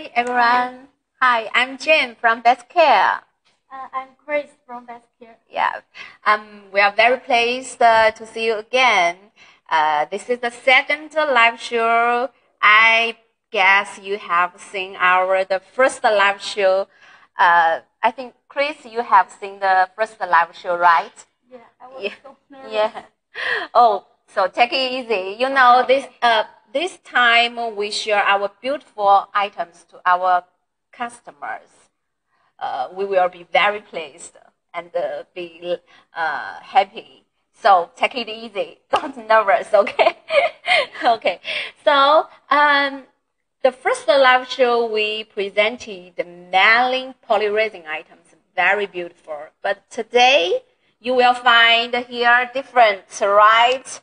Hi, everyone. Hi, I'm Jane from Best Care. Uh, I'm Chris from Best Care. Yeah, um, we are very pleased uh, to see you again. Uh, this is the second live show. I guess you have seen our the first live show. Uh, I think Chris, you have seen the first live show, right? Yeah, I was Yeah. so nervous. Yeah. Oh, so take it easy. You know this. Uh, this time we share our beautiful items to our customers. Uh, we will be very pleased and uh, be uh, happy. So take it easy. Don't nervous. Okay. okay. So um, the first live show we presented the mailing polyresin items, very beautiful. But today you will find here different, right?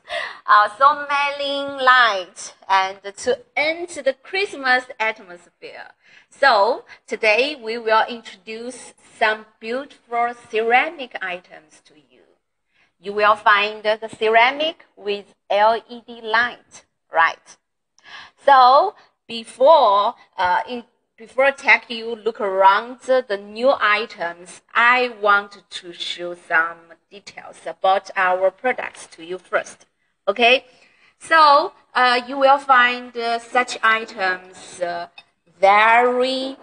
Uh, so mailing light and to enter the Christmas atmosphere. So today we will introduce some beautiful ceramic items to you. You will find the ceramic with LED light, right? So before uh, in before take you look around the new items, I want to show some details about our products to you first. Okay, so uh, you will find uh, such items uh, very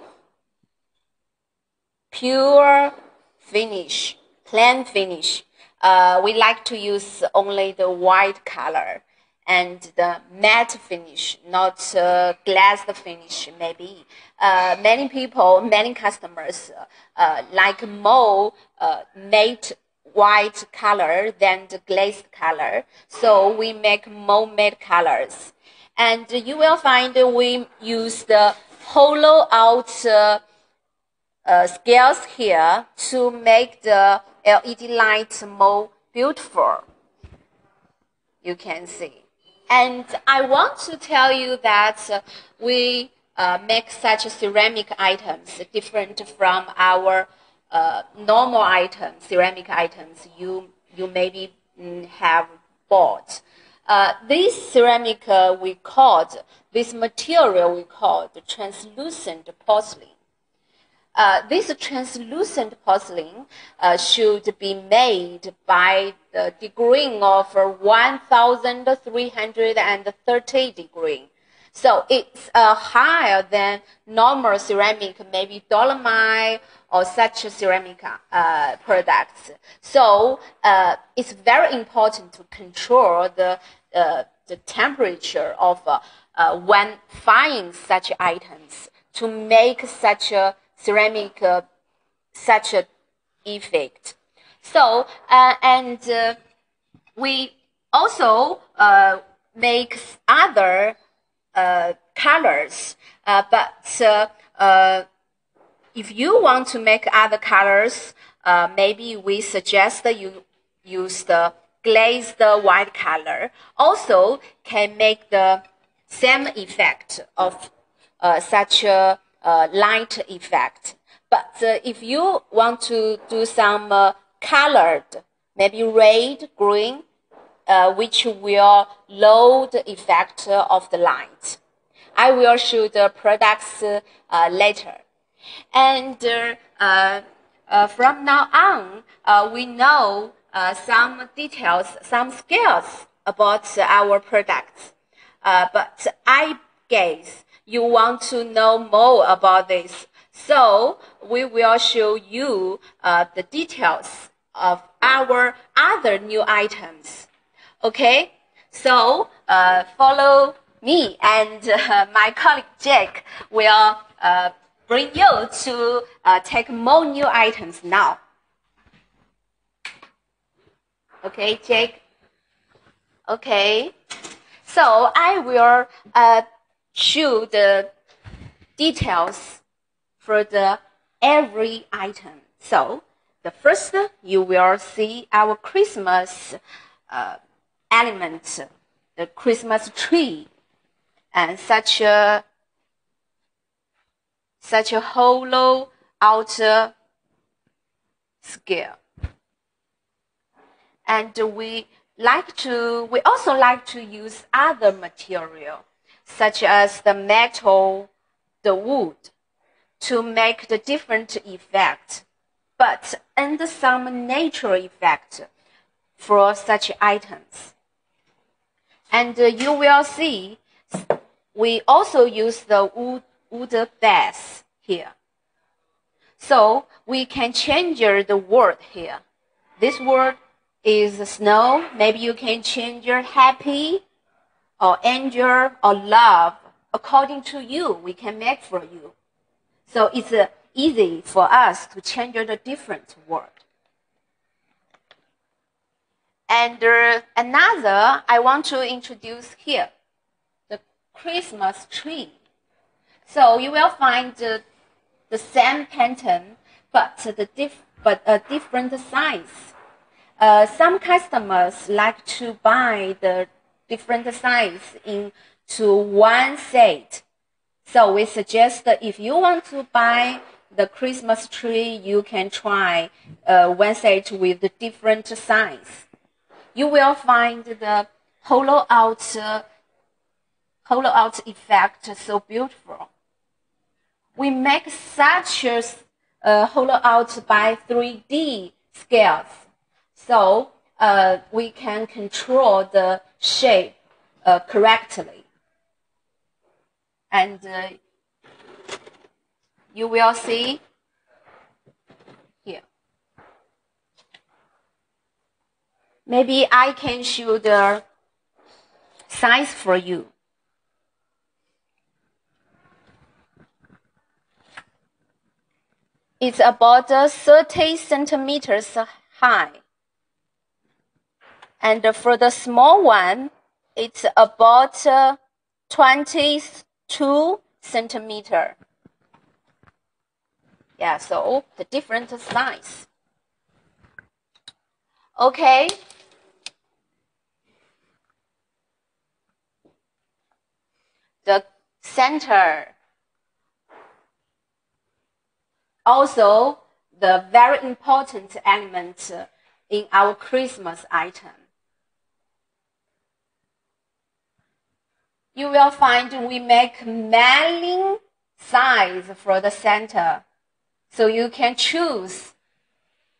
pure finish, plain finish. Uh, we like to use only the white color and the matte finish, not uh, glass finish. Maybe uh, many people, many customers uh, like more uh, matte white color than the glazed color. So we make more matte colors, and you will find we use the hollow out. Uh, uh, scales here to make the LED light more beautiful. You can see. And I want to tell you that we uh, make such ceramic items different from our uh, normal items, ceramic items you, you maybe mm, have bought. Uh, this ceramic uh, we called, this material we called translucent porcelain. Uh, this translucent porcelain uh, should be made by the degree of 1330 degree. So it's uh, higher than normal ceramic, maybe dolomite or such ceramic uh, products. So uh, it's very important to control the, the temperature of when frying such items to make such a ceramic uh, such a effect. So uh, and uh, we also uh, make other uh, colors, uh, but if you want to make other colors, maybe we suggest that you use the glazed white color. Also, can make the same effect of such a uh, light effect. But uh, if you want to do some uh, colored, maybe red, green, uh, which will load the effect of the light. I will show the products uh, later. And uh, uh, from now on, uh, we know uh, some details, some skills about our products. Uh, but I guess you want to know more about this. So we will show you uh, the details of our other new items. Okay, so uh, follow me and uh, my colleague Jack will uh, bring you to uh, take more new items now. Okay, Jake. Okay, so I will uh, show the details for the every item. So the first you will see our Christmas uh, element, the Christmas tree, and such a such a hollow outer scale. And we like to we also like to use other material such as the metal the wood to make the different effect, but and some natural effect for such items. And you will see we also use the wood, wood base here. So we can change the word here. This word is snow. Maybe you can change your happy or anger or love according to you. We can make for you. So it's uh, easy for us to change the different word. And uh, another I want to introduce here, the Christmas tree. So you will find uh, the same pattern, but the diff- but a different size. Uh, some customers like to buy the different size into one set. So we suggest that if you want to buy the Christmas tree, you can try uh, one set with the different size. You will find the hollow out, uh, hollow out effect so beautiful. We make such a uh, hollow out by 3D scales so uh, we can control the shape uh, correctly. And uh, you will see here. Maybe I can show the size for you. It's about 30 centimeters high. And for the small one, it's about uh, 22 centimeter. Yeah, so the different size. Okay. The center. Also, the very important element in our Christmas item. You will find we make mailing size for the center. So you can choose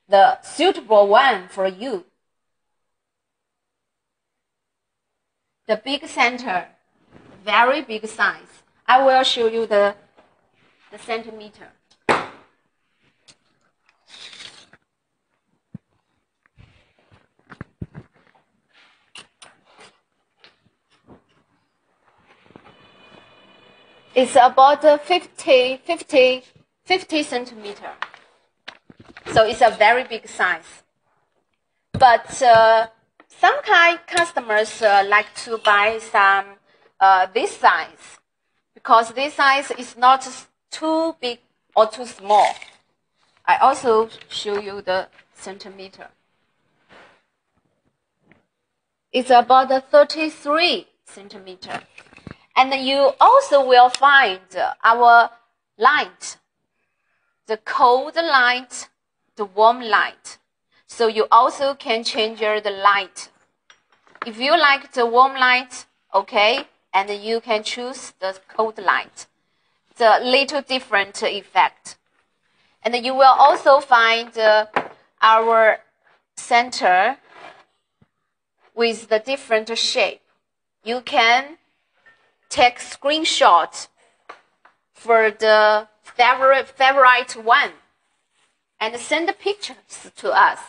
the suitable one for you. The big center, very big size. I will show you the, the centimeter. It's about 50, 50, 50 centimeter. So it's a very big size. But uh, some kind customers uh, like to buy some uh, this size because this size is not too big or too small. I also show you the centimeter. It's about 33 centimeter. And you also will find our light, the cold light, the warm light. So you also can change the light. If you like the warm light, okay, and you can choose the cold light. The little different effect. And you will also find uh, our center with the different shape. You can take screenshots for the favorite favorite one and send the pictures to us.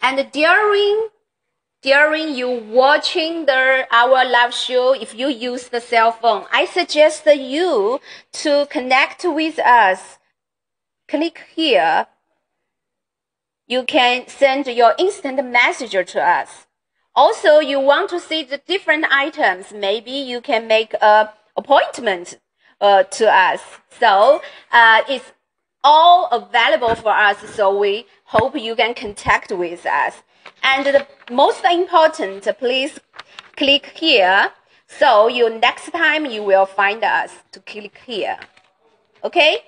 And during during you watching the our live show, if you use the cell phone, I suggest that you to connect with us. Click here you can send your instant messenger to us. Also, you want to see the different items. Maybe you can make a appointment uh, to us. So uh, it's all available for us. So we hope you can contact with us. And the most important, please click here. So you next time you will find us to click here. Okay?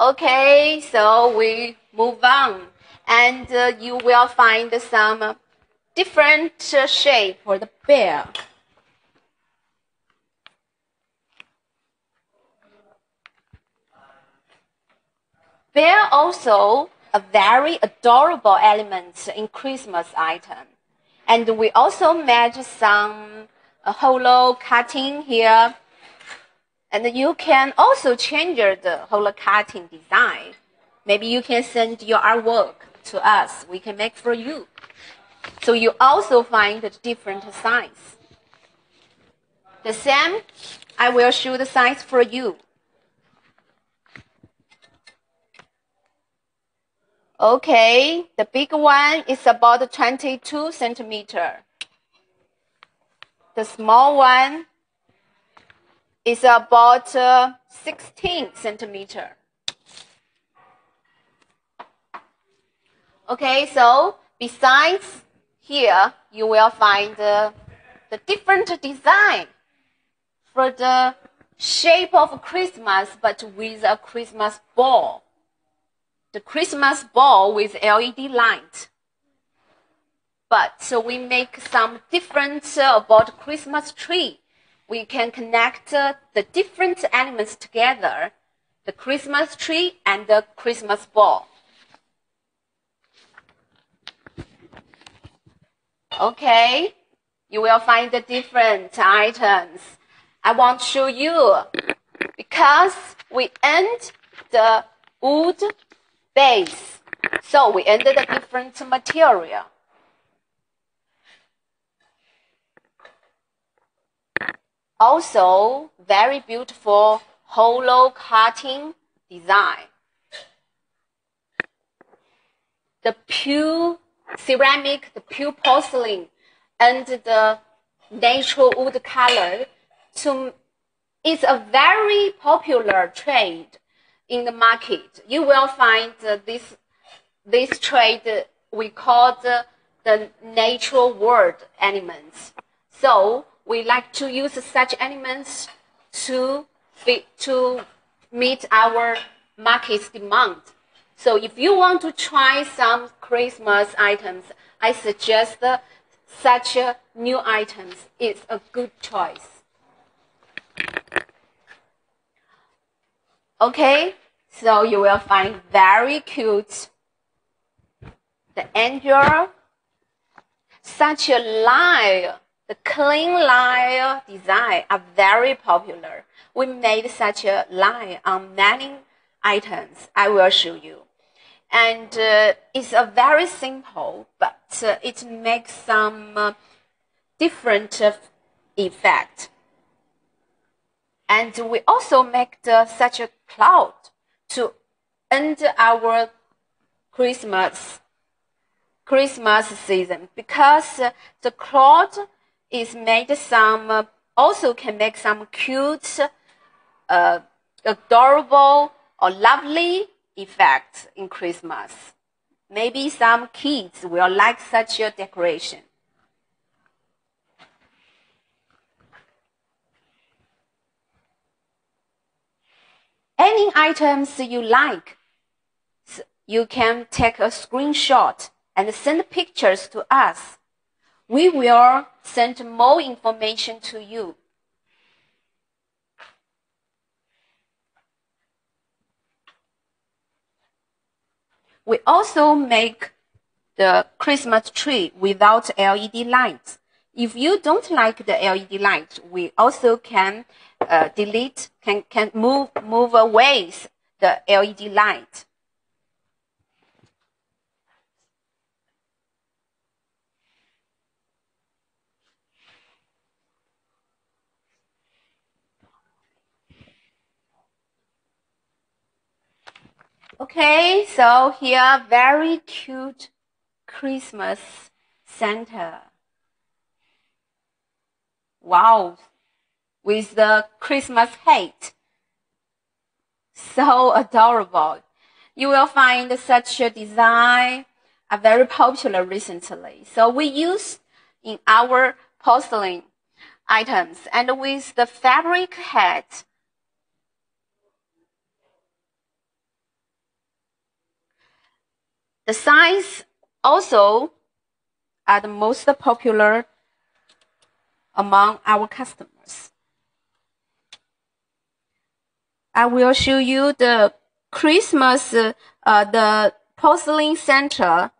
Okay, so we move on. and uh, you will find some different uh, shape for the bear. Bear also a very adorable element in Christmas item. And we also made some uh, hollow cutting here. And you can also change the hollow cutting design. Maybe you can send your artwork to us. We can make for you. So you also find the different size. The same, I will show the size for you. Okay, the big one is about 22 centimeter. The small one is about uh, 16 centimeter. Okay, so besides here, you will find uh, the different design for the shape of Christmas, but with a Christmas ball the Christmas ball with LED light. But so we make some different uh, about Christmas tree. We can connect uh, the different elements together, the Christmas tree and the Christmas ball. Okay, you will find the different items. I want to show you because we end the wood base. So we ended the different material. Also, very beautiful hollow cutting design. The pure ceramic, the pure porcelain, and the natural wood color to, is a very popular trade in the market, you will find uh, this this trade uh, we call the, the natural world elements. So we like to use such elements to fit, to meet our market's demand. So if you want to try some Christmas items, I suggest such new items is a good choice. Okay, so you will find very cute the angel, such a line, the clean line design are very popular. We made such a line on many items. I will show you. And uh, it's a very simple, but uh, it makes some uh, different effect. And we also make the, such a cloud to end our Christmas Christmas season because the cloud is made some also can make some cute, uh, adorable or lovely effects in Christmas. Maybe some kids will like such a decoration. any items you like. You can take a screenshot and send pictures to us. We will send more information to you. We also make the Christmas tree without LED lights. If you don't like the LED light, we also can uh, delete, can, can move, move away the LED light. Okay, so here very cute Christmas Santa. Wow, with the Christmas hat. So adorable. You will find such a design are very popular recently. So we use in our porcelain items and with the fabric hat. The size also are the most popular among our customers. I will show you the Christmas, uh, the porcelain center,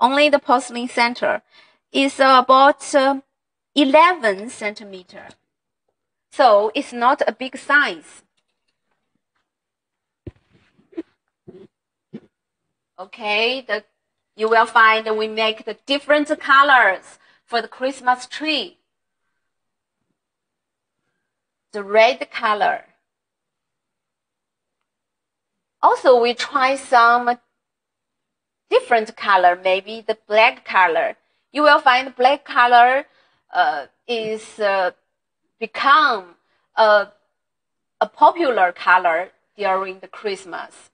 only the porcelain center is about uh, 11 centimeter. So it's not a big size. Okay, the, you will find we make the different colors for the Christmas tree. The red color. Also, we try some different color, maybe the black color. You will find black color uh, is uh, become a, a popular color during the Christmas.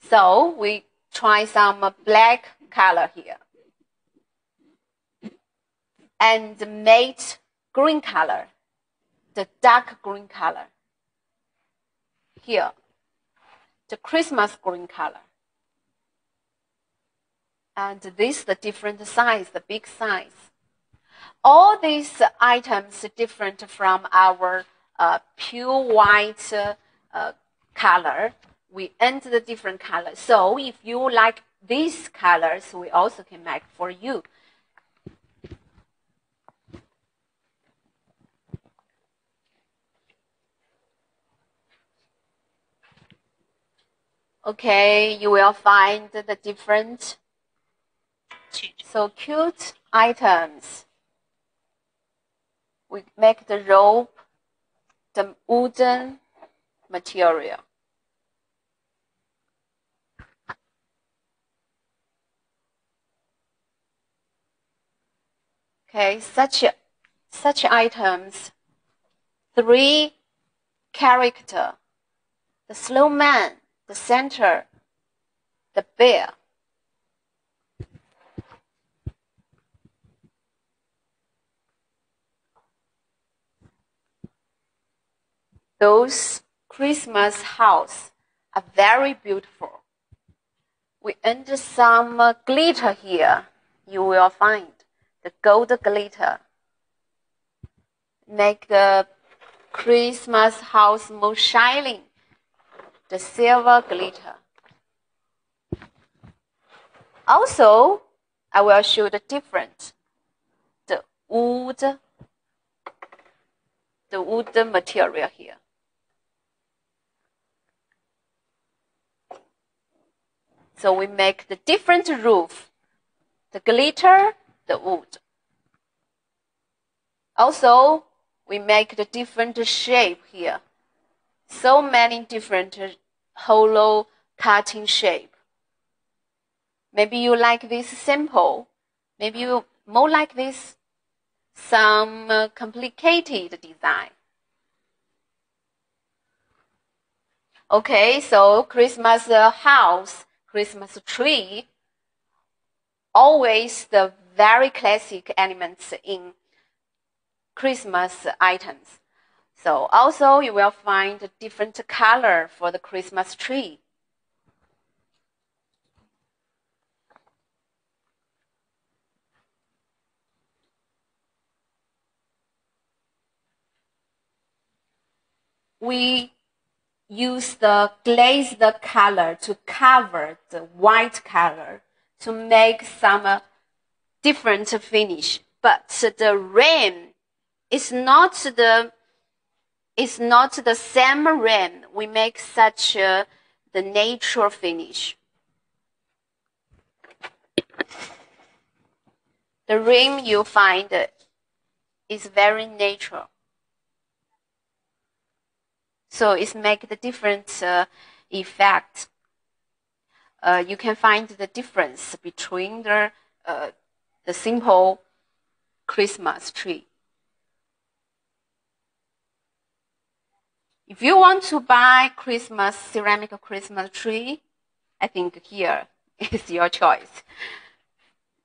So we try some black color here. And mate green color, the dark green color. Here, the Christmas green color. And this the different size, the big size. All these items different from our uh, pure white uh, color. We enter the different colors. So if you like these colors, we also can make for you. Okay, you will find the different so cute items. We make the rope, the wooden material. Okay, such such items, three character, the slow man, the center, the bear. Those Christmas house are very beautiful. We add some glitter here. You will find the gold glitter. Make the Christmas house more shining. The silver glitter. Also, I will show the different. The wood, the wood material here. So we make the different roof, the glitter, the wood. Also, we make the different shape here. So many different hollow cutting shape. Maybe you like this simple. Maybe you more like this some uh, complicated design. Okay, so Christmas uh, house Christmas tree, always the very classic elements in Christmas items. So also you will find different color for the Christmas tree. We use the glazed color to cover the white color to make some different finish. But the rim is not the is not the same rim. We make such the natural finish. The rim you find is very natural. So it make the different uh, effect. Uh, you can find the difference between the uh, the simple Christmas tree. If you want to buy Christmas ceramic Christmas tree, I think here is your choice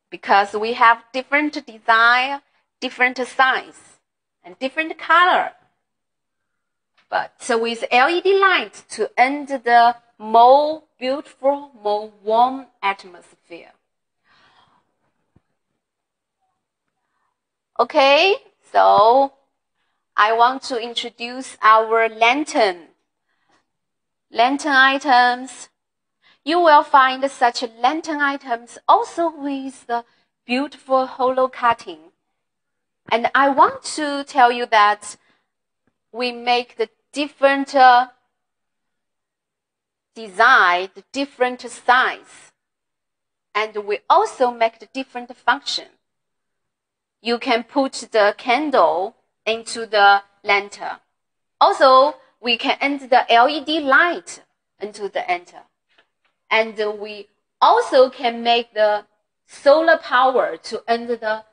because we have different design, different size, and different color. But so with LED light to end the more beautiful, more warm atmosphere. Okay, so I want to introduce our lantern. Lantern items. You will find such lantern items also with the beautiful hollow cutting. And I want to tell you that we make the different uh, design, the different size, and we also make the different function. You can put the candle into the lantern. Also, we can enter the LED light into the lantern. And we also can make the solar power to enter the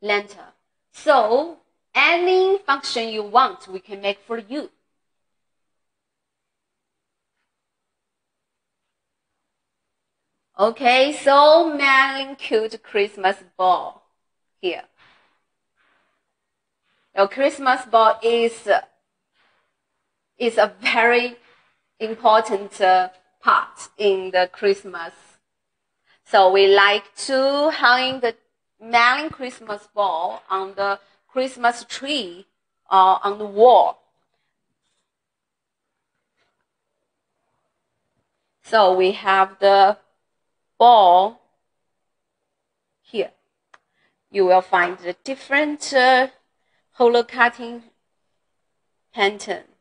lantern. So any function you want, we can make for you. Okay, so many cute Christmas ball here. Now, Christmas ball is is a very important uh, part in the Christmas. So we like to hang the Merry Christmas ball on the Christmas tree uh, on the wall. So we have the ball here. You will find the different uh, hollow cutting pattern.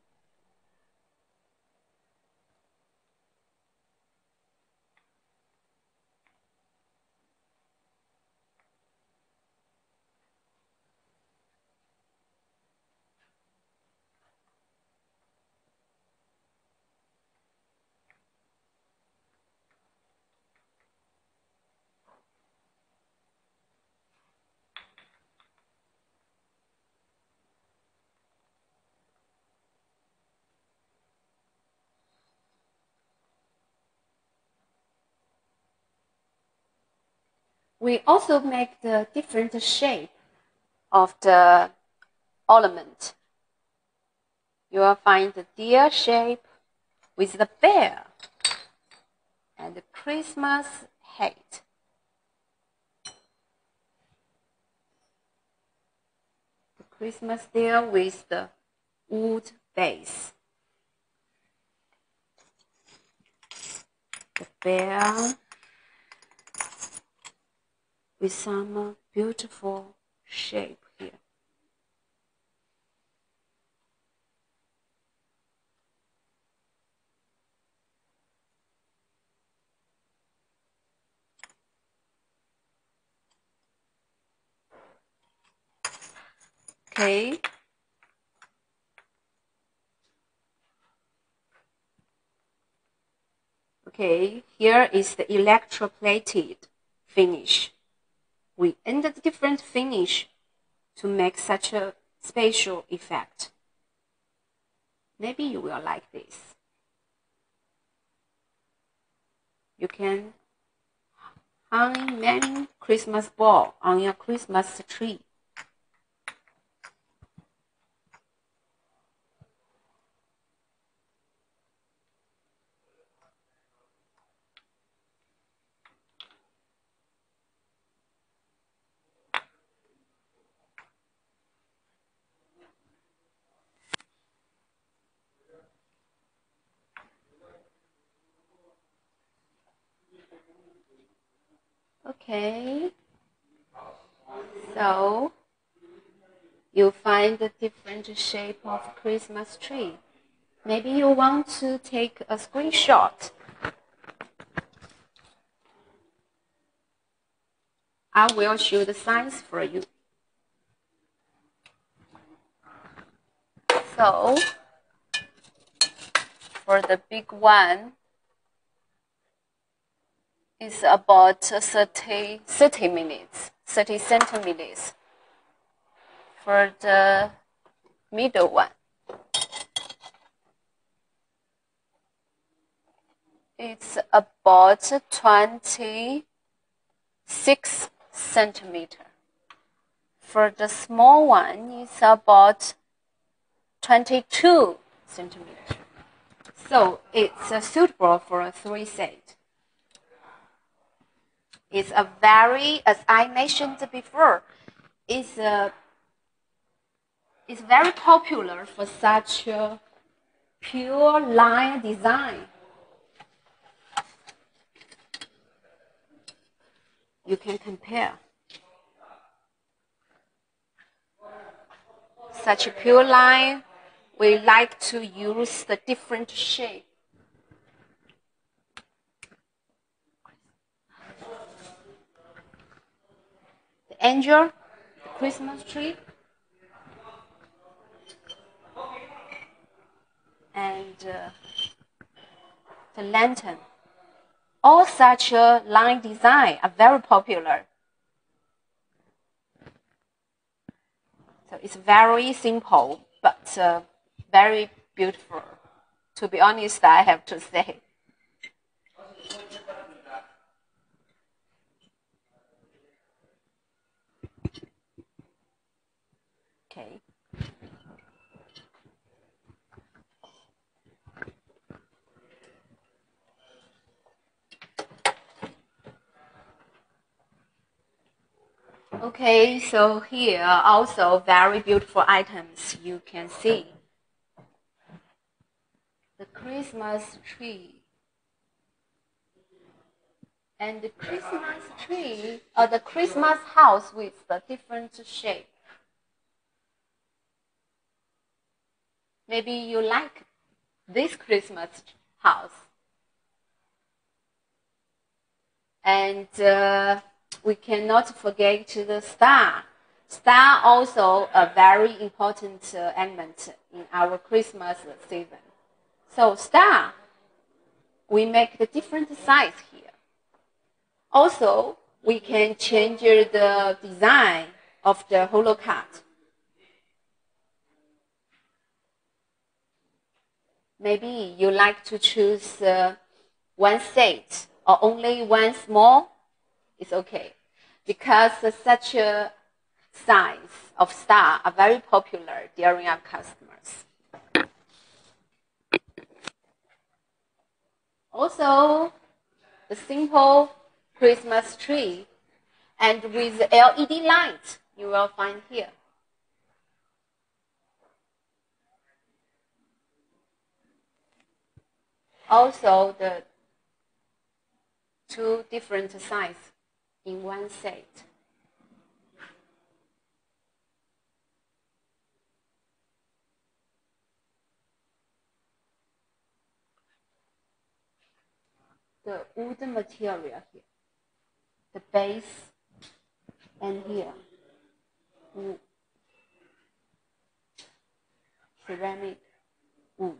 We also make the different shape of the ornament. You will find the deer shape with the bear and the Christmas hat. The Christmas deer with the wood base. The bear with some uh, beautiful shape here. Okay. Okay, here is the electroplated finish we ended different finish to make such a special effect. Maybe you will like this. You can hang many Christmas ball on your Christmas tree. Okay. So you find the different shape of Christmas tree. Maybe you want to take a screenshot. I will show the signs for you. So, for the big one, is about 30, 30 minutes, 30 centimeters for the middle one. It's about 26 centimeter. For the small one, it's about 22 centimeter. So it's suitable for a three seat. It's a very, as I mentioned before, it's a it's very popular for such pure line design. You can compare. Such a pure line, we like to use the different shape. The angel, the Christmas tree, and uh, the lantern. All such uh, line design are very popular. So it's very simple, but uh, very beautiful. To be honest, I have to say. Okay. Okay, so here also very beautiful items you can see. The Christmas tree. And the Christmas tree, or the Christmas house with the different shape. Maybe you like this Christmas house. And uh, we cannot forget the star. Star also a very important uh, element in our Christmas season. So star, we make the different size here. Also, we can change the design of the holocard. Maybe you like to choose uh, one set or only one small it's okay because such a size of star are very popular during our customers. Also, the simple Christmas tree and with LED light you will find here. Also, the two different sizes in one set. The wooden material here, the base, and here, wood, ceramic wood.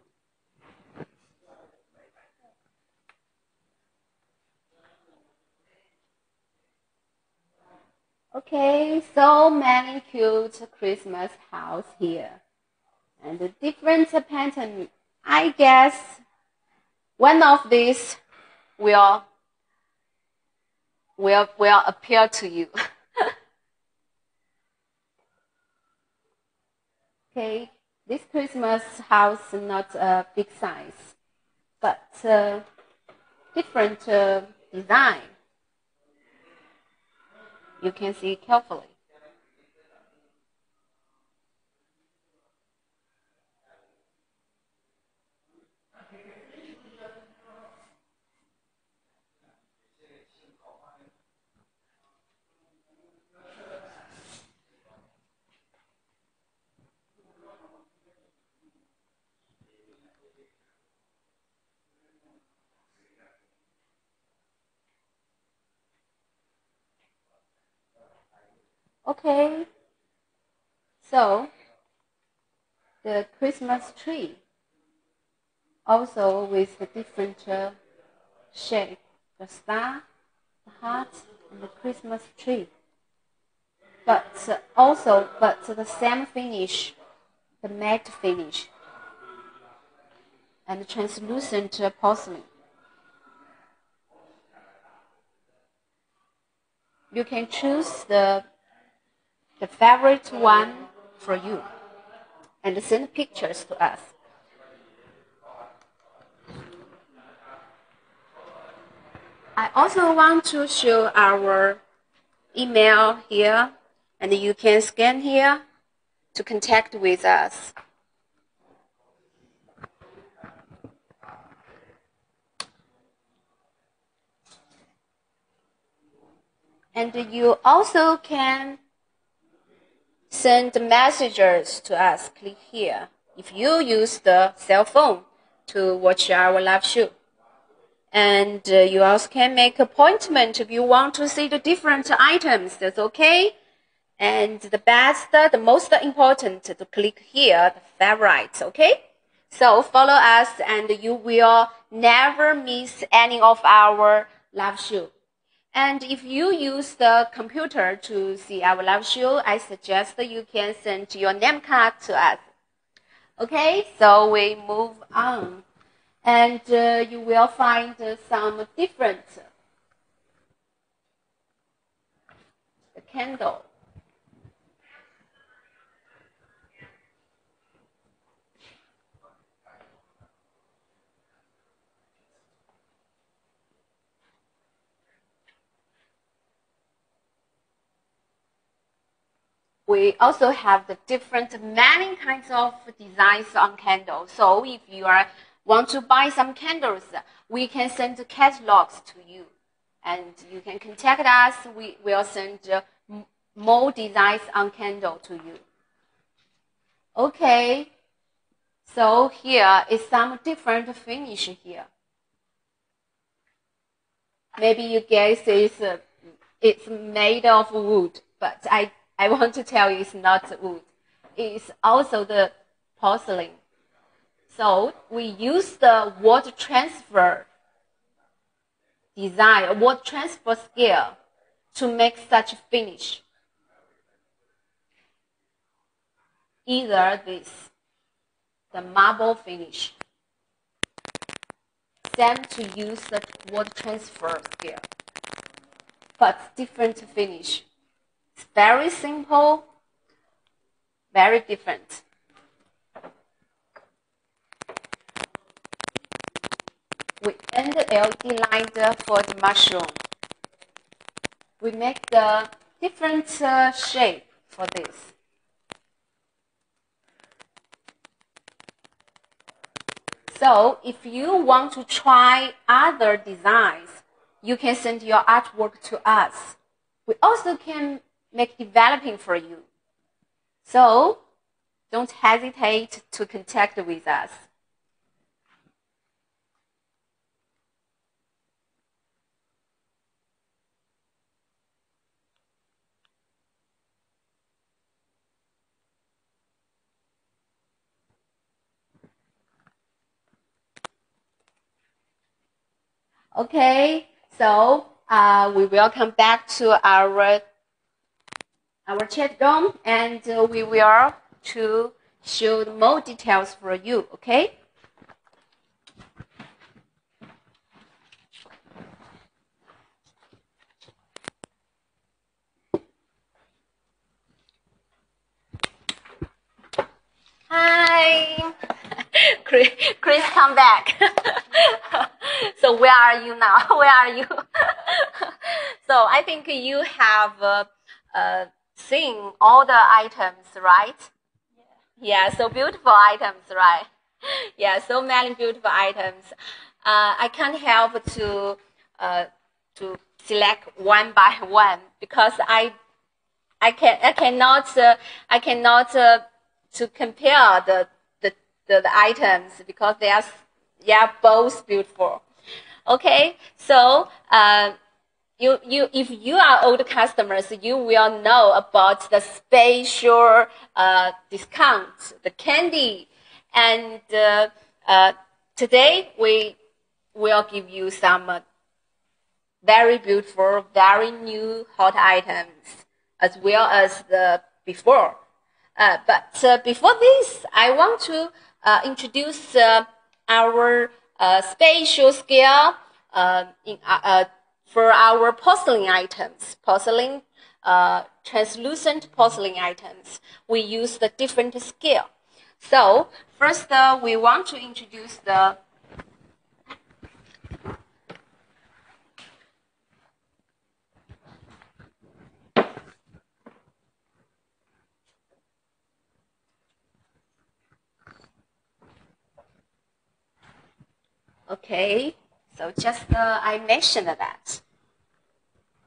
Okay, so many cute Christmas house here. And the different pattern. I guess one of these will will will appeal to you. okay, this Christmas house not a big size, but uh, different uh, design you can see carefully. Okay. So the Christmas tree also with the different uh, shape, the star, the heart, and the Christmas tree. But uh, also, but the same finish, the matte finish, and the translucent uh, porcelain. You can choose the the favorite one for you, and send pictures to us. I also want to show our email here, and you can scan here to contact with us. And you also can send messages to us. Click here if you use the cell phone to watch our live show. And uh, you also can make appointment if you want to see the different items. That's okay. And the best, the most important, to click here, the favorites. Okay. So follow us, and you will never miss any of our live show. And if you use the computer to see our live show, I suggest that you can send your name card to us. Okay, so we move on. And uh, you will find uh, some different candle. We also have the different many kinds of designs on candles. So if you are want to buy some candles, we can send catalogs to you, and you can contact us. We will send more designs on candle to you. Okay, so here is some different finish here. Maybe you guess it's, uh, it's made of wood, but I I want to tell you it's not wood. It's also the porcelain. So we use the water transfer design, water transfer scale to make such a finish. Either this, the marble finish. Same to use the water transfer scale, but different finish. It's very simple, very different. We end the LED line for the mushroom. We make the different uh, shape for this. So if you want to try other designs, you can send your artwork to us. We also can make developing for you. So don't hesitate to contact with us. Okay, so uh, we will come back to our our chat room and uh, we will to show more details for you, okay? Hi, Chris, Chris, come back. so where are you now? Where are you? so I think you have uh, uh, seen all the items, right? Yeah. yeah, so beautiful items, right? Yeah, so many beautiful items. Uh, I can't help to uh, to select one by one because I I can I cannot uh, I cannot uh, to compare the, the the, the items because they are yeah both beautiful. Okay, so uh, you, you, if you are old customers, you will know about the special uh, discount, the candy. And uh, uh, today we will give you some uh, very beautiful, very new hot items, as well as the before. Uh, but uh, before this, I want to introduce our spatial scale in for our porcelain items, porcelain, uh, translucent porcelain items, we use the different scale. So first, uh, we want to introduce the Okay so just uh, I mentioned that.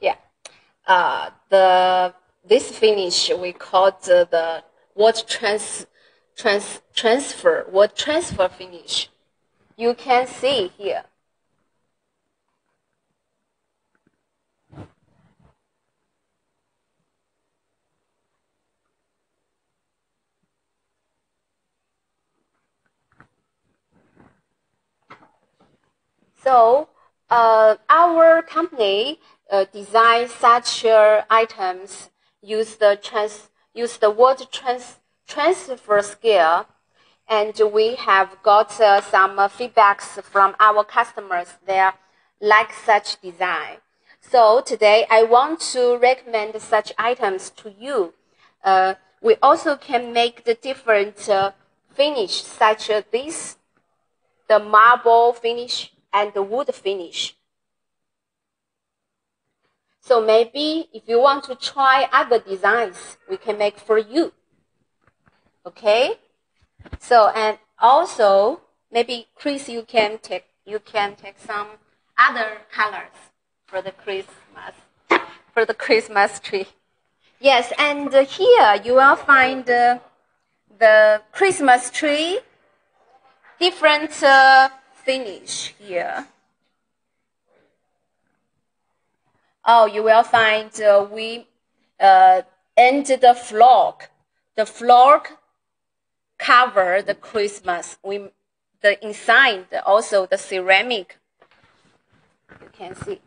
Yeah, uh, the this finish we called the, the water trans, trans transfer water transfer finish. You can see here. So uh, our company uh, design such uh, items use the trans use the water trans transfer scale, and we have got uh, some feedbacks from our customers. They like such design. So today I want to recommend such items to you. Uh, we also can make the different uh, finish, such as this, the marble finish and the wood finish. So maybe if you want to try other designs, we can make for you. Okay? So and also maybe Chris, you can take you can take some other colors for the Christmas for the Christmas tree. Yes, and here you will find uh, the Christmas tree, different uh, finish here. Oh, you will find uh, we uh, end the flock. The flock cover the Christmas. We the inside also the ceramic. You can see.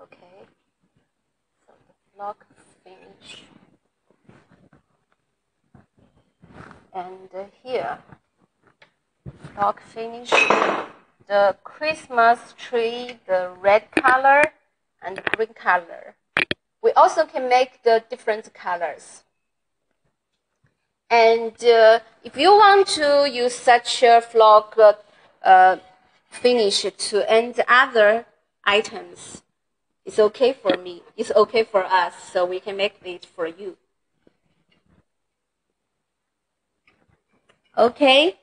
Okay. So the flock finish. And uh, here, flock finish, the Christmas tree, the red color and green color. We also can make the different colors. And uh, if you want to use such a flock uh, uh, finish to end other items, it's okay for me. It's okay for us, so we can make it for you. Okay.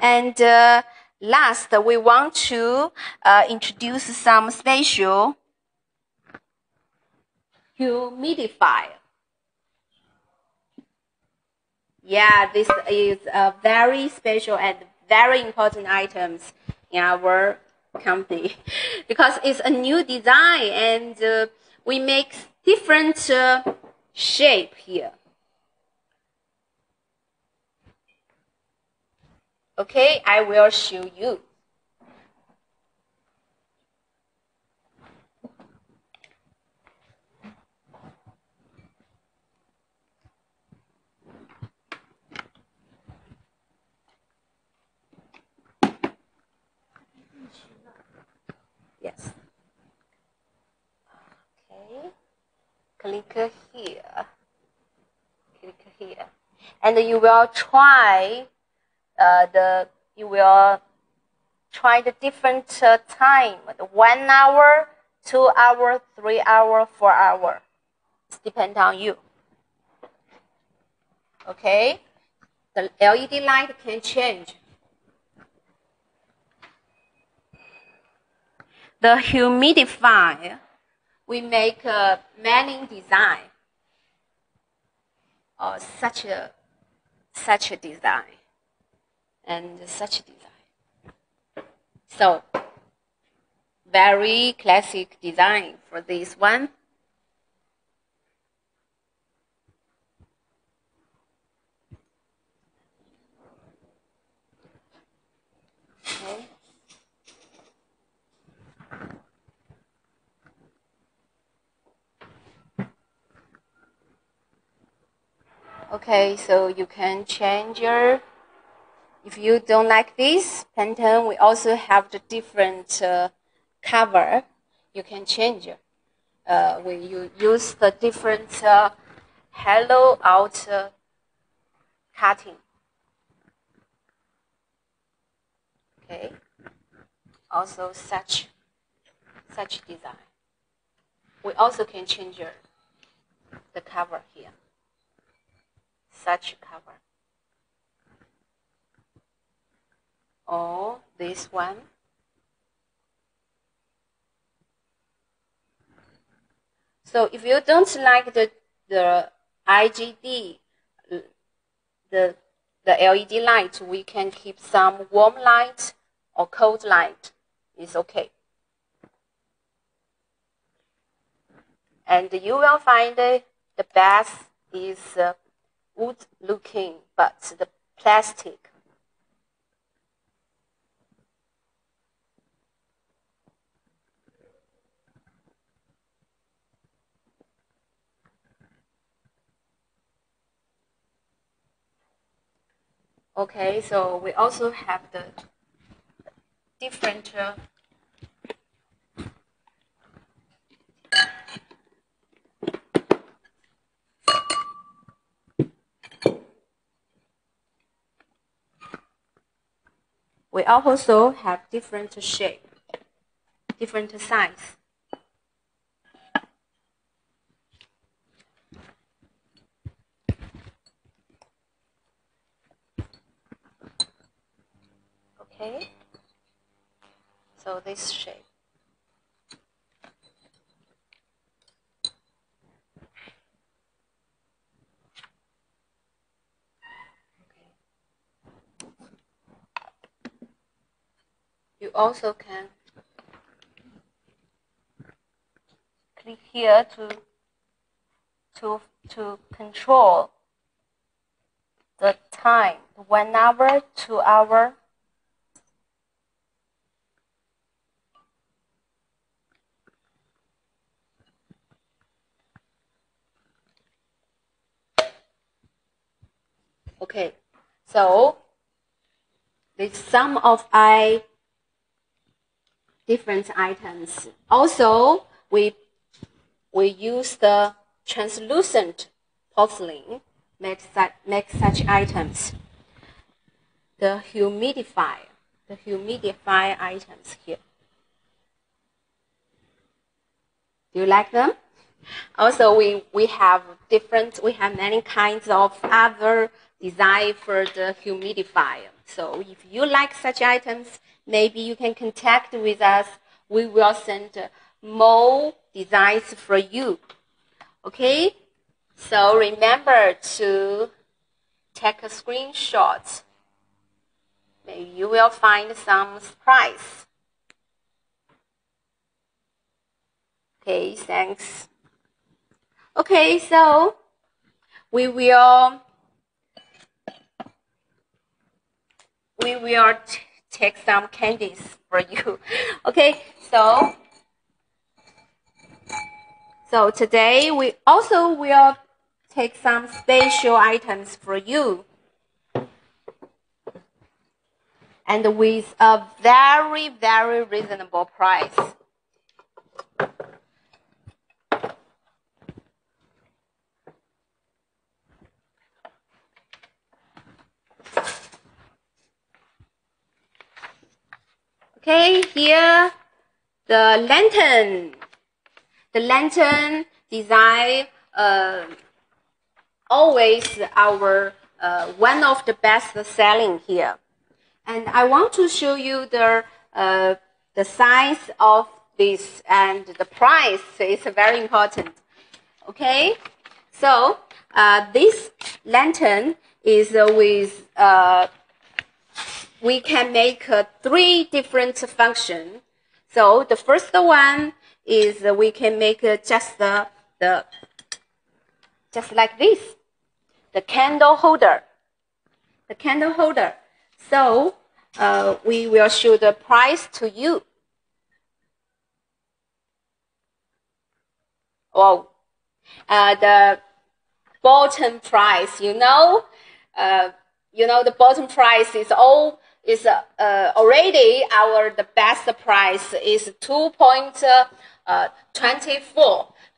And uh, last, we want to uh, introduce some special humidifier. Yeah, this is a very special and very important items in our company because it's a new design and uh, we make different uh, shape here. Okay, I will show you. Yes. Okay. Click here. Click here. And you will try uh, the you will try the different uh, time, the one hour, two hour, three hour, four hour. It depends on you. Okay, the LED light can change. The humidifier, we make a many design. Or such a such a design and such a design. So, very classic design for this one. Okay. Okay, so you can change your if you don't like this Pantone, we also have the different uh, cover. You can change. Uh, we you use the different uh, hollow out uh, cutting. Okay. Also such such design. We also can change your, the cover here. Such cover. Or this one. So if you don't like the the IGD, the the LED light, we can keep some warm light or cold light. It's okay. And you will find the best is uh, uh, wood looking, but the plastic. Okay, so we also have the different uh, we also have different shape, different size. Okay, so this shape. You also can click here to to to control the time one hour two hour. Okay so the sum of i different items. Also, we, we use the translucent porcelain make make such items. The humidifier, the humidifier items here. Do you like them? Also, we, we have different, we have many kinds of other design for the humidifier. So if you like such items, maybe you can contact with us. We will send uh, more designs for you. Okay? So remember to take a screenshot. Maybe you will find some surprise. Okay, thanks. Okay, so we will we will take some candies for you. Okay, so so today we also will take some special items for you. And with a very, very reasonable price. Okay, here the lantern. The lantern design uh, always our uh, one of the best selling here. And I want to show you the uh, the size of this and the price is very important. Okay, so uh, this lantern is with uh, we can make uh, three different functions. So the first one is we can make uh, just the, the just like this, the candle holder, the candle holder. So uh, we will show the price to you. Oh, uh, the bottom price, you know, uh, you know the bottom price is all is uh, already our the best price is 2.24 uh,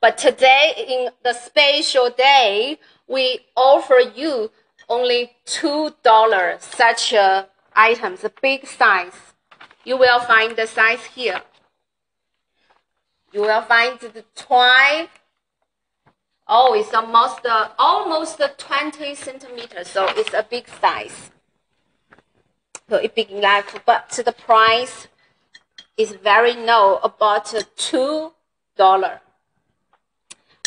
but today in the special day we offer you only two dollars such uh, items big size you will find the size here. You will find the twine. Oh, it's almost uh, almost 20 centimeters, so it's a big size. It's big enough, but the price is very low, about two dollar.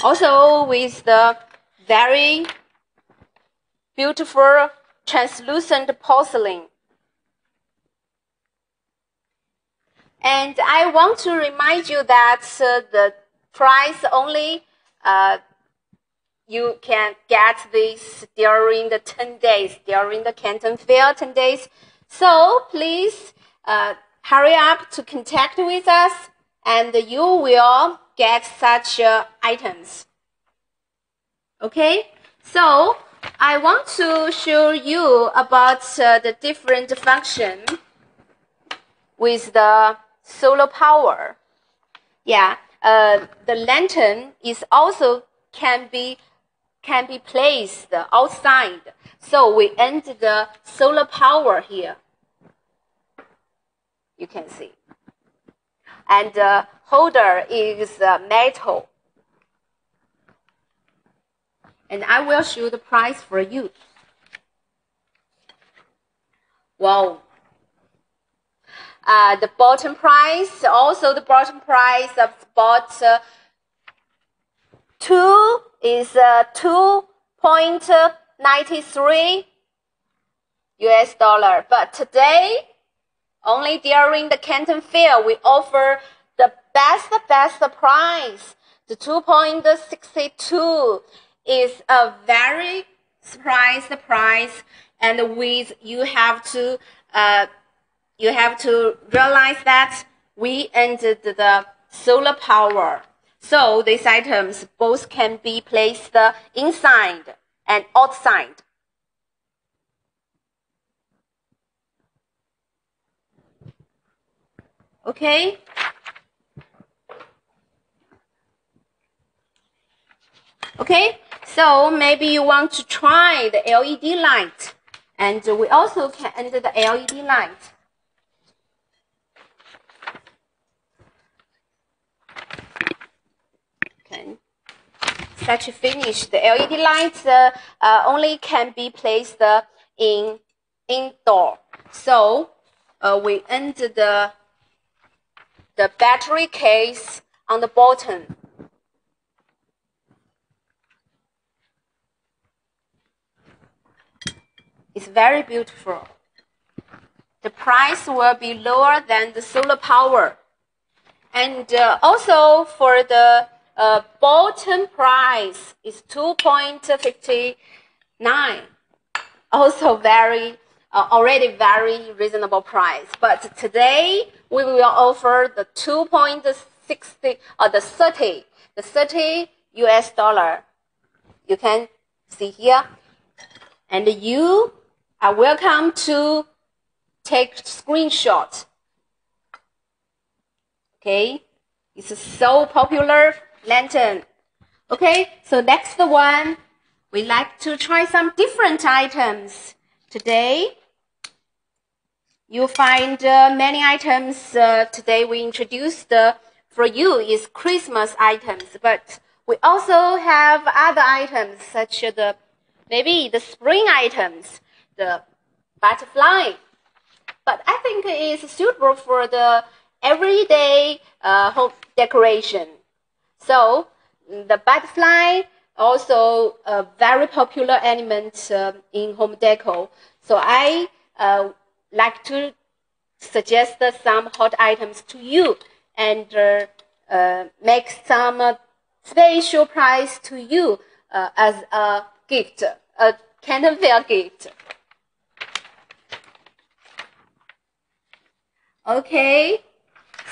Also with the very beautiful translucent porcelain. And I want to remind you that uh, the price only uh, you can get this during the 10 days, during the Canton Fair 10 days. So please uh, hurry up to contact with us and you will get such uh, items. Okay, so I want to show you about uh, the different function with the solar power. Yeah, uh, the lantern is also can be can be placed outside. So we end the solar power here. You can see. And the holder is uh, metal. And I will show the price for you. Wow, uh, the bottom price, also the bottom price of spot uh, 2 is uh, 2.93 US dollar. But today, only during the Canton Fair, we offer the best, best price. The 2.62 is a very surprise price and with you have to uh, you have to realize that we entered the solar power. So these items both can be placed inside and outside. Okay? Okay, so maybe you want to try the LED light. And we also can enter the LED light. Okay. Such finish. The LED lights uh, uh, only can be placed uh, in indoor. So uh, we enter the the battery case on the bottom. It's very beautiful. The price will be lower than the solar power. And uh, also for the uh, bottom price is 2.59. Also very, uh, already very reasonable price. But today we will offer the 2.60 or the 30, the 30 US dollar. You can see here. And you are welcome to take screenshot. Okay, it's so popular lantern. Okay, so next the one, we like to try some different items. Today, you find uh, many items. Uh, today we introduced uh, for you is Christmas items, but we also have other items such as the maybe the spring items, the butterfly. But I think it is suitable for the everyday uh, home decoration. So the butterfly also a very popular element uh, in home decor. So I uh, like to suggest some hot items to you and uh, uh make some uh, special prize to you uh, as a gift, a Fair gift. Okay,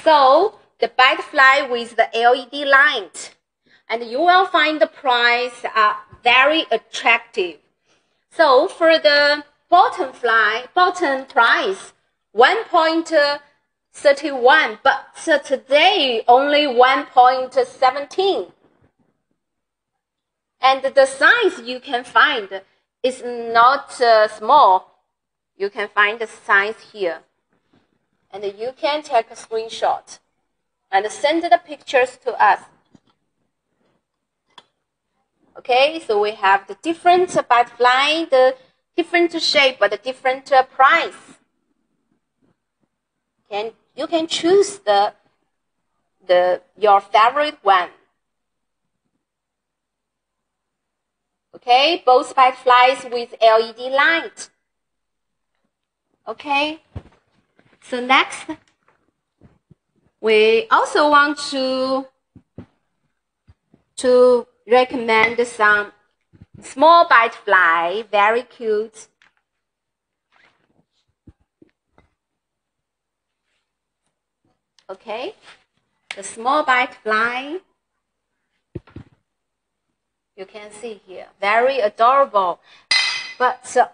so the butterfly with the LED light. And you will find the price are very attractive. So for the bottom fly, bottom price, 1.31, uh, but today only 1.17. Uh, and the size you can find is not uh, small. You can find the size here. and you can take a screenshot and send the pictures to us. Okay, so we have the different butterfly, the different shape, but the different uh, price. Can you can choose the the your favorite one. Okay, both butterflies with LED light. Okay, so next, we also want to to recommend some small butterfly, very cute. Okay, the small butterfly you can see here, very adorable. But uh,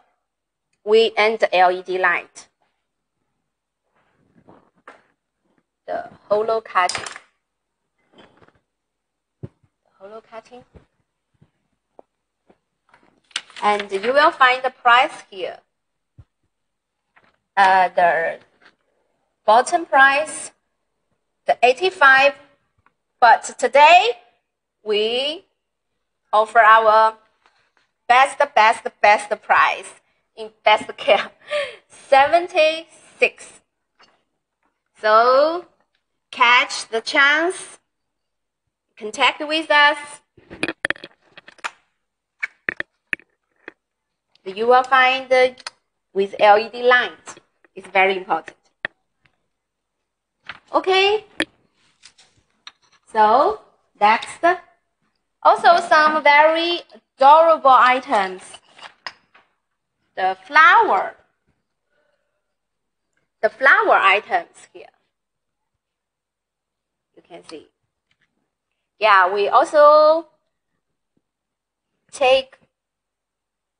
we end the LED light. The hollow cutting. Hollow cutting. And you will find the price here. Uh, the bottom price, the 85. But today, we offer our best, best, best price in best care. 76. So catch the chance, contact with us. You will find with LED light. It's very important. Okay. So next. Also, some very adorable items. The flower. The flower items here. Can see. Yeah, we also take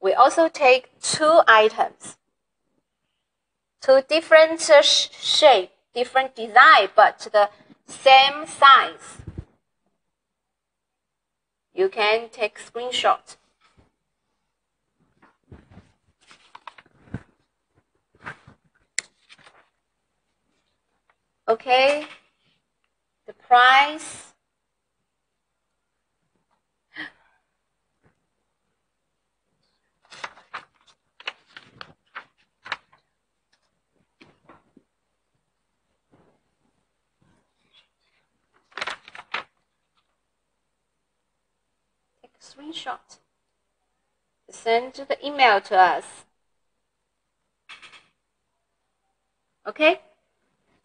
we also take two items. Two different shape, different design, but the same size you can take screenshot. Okay, price. screenshot. Send the email to us. Okay?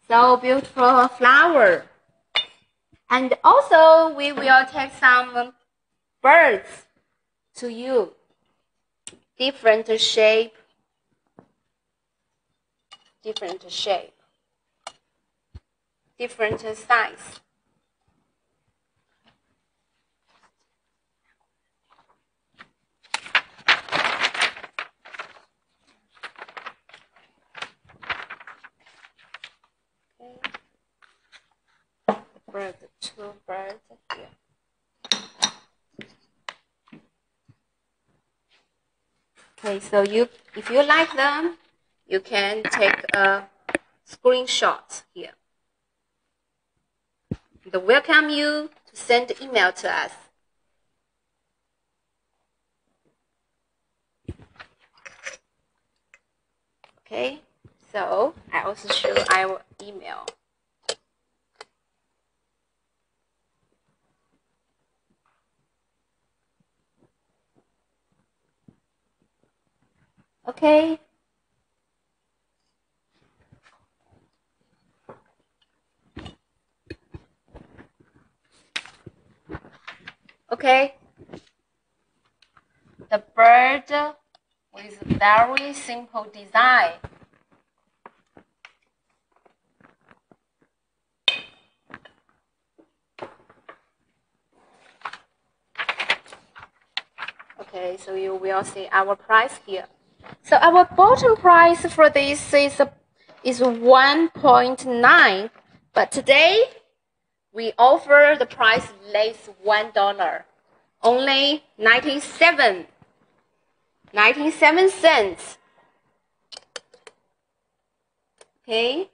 So beautiful flower. And also we will take some birds to you. Different shape. Different shape. Different size. bird, Okay, so you, if you like them, you can take a screenshot here. They welcome you to send email to us. Okay, so I also show our email. Okay. Okay. The bird with very simple design. Okay, so you will see our price here. So our bottom price for this is, is 1.9, but today we offer the price less $1, only 97, 97 cents. Okay,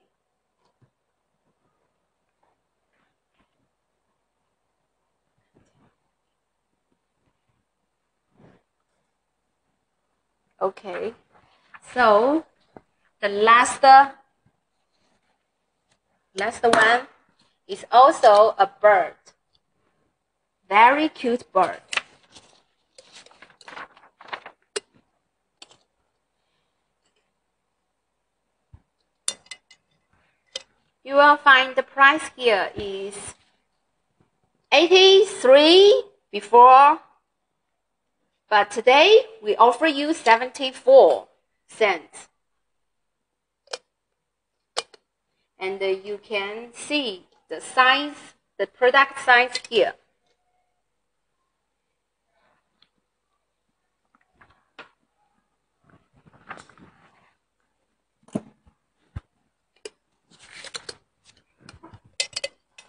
Okay. So the last uh, last one is also a bird. Very cute bird. You will find the price here is 83 before but today we offer you 74 cents. And uh, you can see the size, the product size here.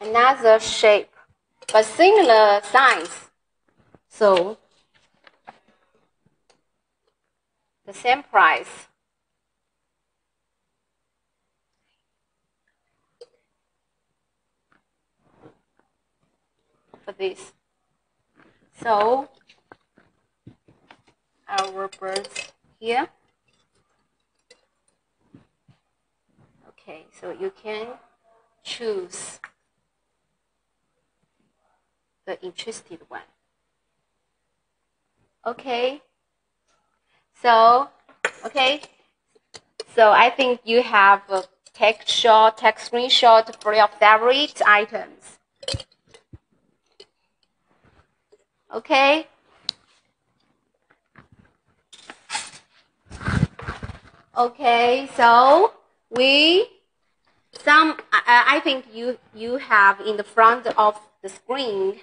Another shape, but similar size. So the same price. For this. So, our birds here. Okay, so you can choose the interested one. Okay. So, okay. So I think you have a take shot, take screenshot for your favorite items. Okay. Okay, so we some I, I think you you have in the front of the screen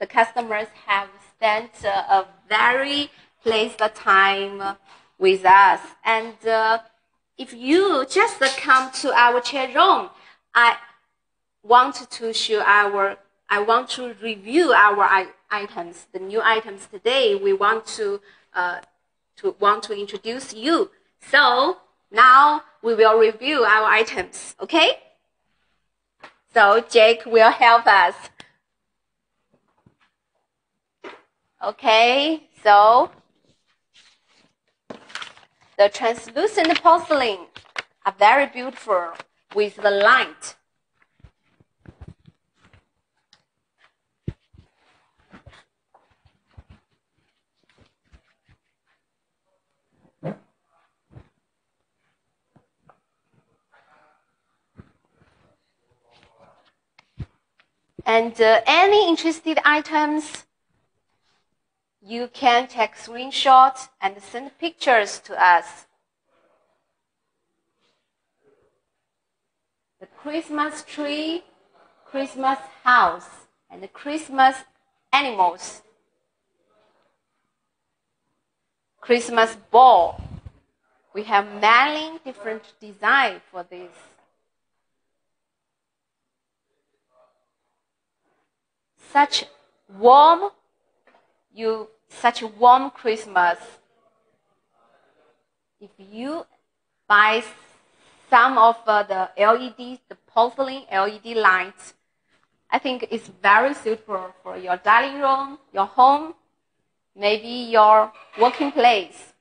the customers have spent a very place the time with us. And uh, if you just come to our chat room, I want to show our, I want to review our items, the new items today. We want to, uh, to want to introduce you. So now we will review our items. Okay? So Jake will help us. Okay, so the translucent porcelain are very beautiful with the light. And uh, any interested items you can take screenshots and send pictures to us. The Christmas tree, Christmas house, and the Christmas animals. Christmas ball. We have many different design for this. Such warm you such a warm Christmas. If you buy some of uh, the LED, the porcelain LED lights, I think it's very suitable for your dining room, your home, maybe your working place.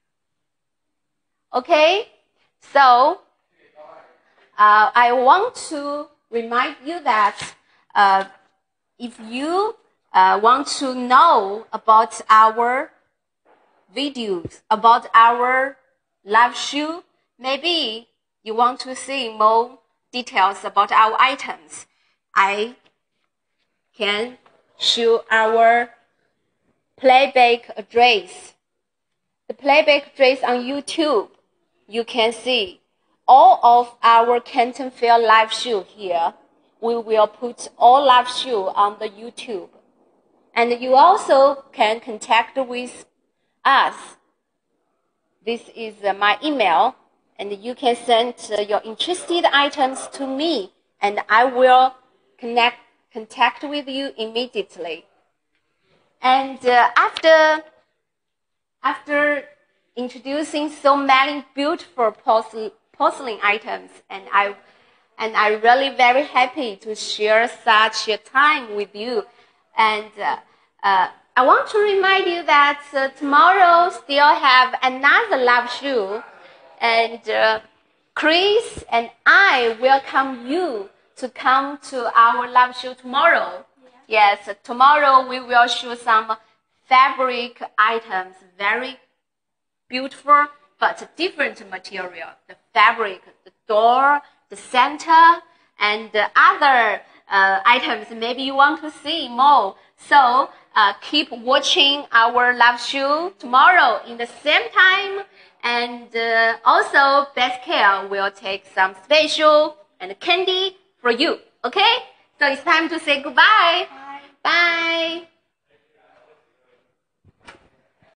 Okay, so uh, I want to remind you that uh, if you uh, want to know about our videos, about our live show, maybe you want to see more details about our items, I can show our playback address. The playback address on YouTube, you can see all of our Canton Fair live show here. We will put all live show on the YouTube. And you also can contact with us. This is uh, my email, and you can send uh, your interested items to me, and I will connect contact with you immediately. And uh, after after introducing so many beautiful porcelain, items, and I and I'm really very happy to share such a time with you and uh, uh, I want to remind you that uh, tomorrow still have another live show, and uh, Chris and I welcome you to come to our live show tomorrow. Yes, tomorrow we will show some fabric items, very beautiful but different material. The fabric, the door, the center, and the other uh, items. Maybe you want to see more. So uh, keep watching our live show tomorrow in the same time. And uh, also, Best Care will take some special and candy for you. Okay? So it's time to say goodbye.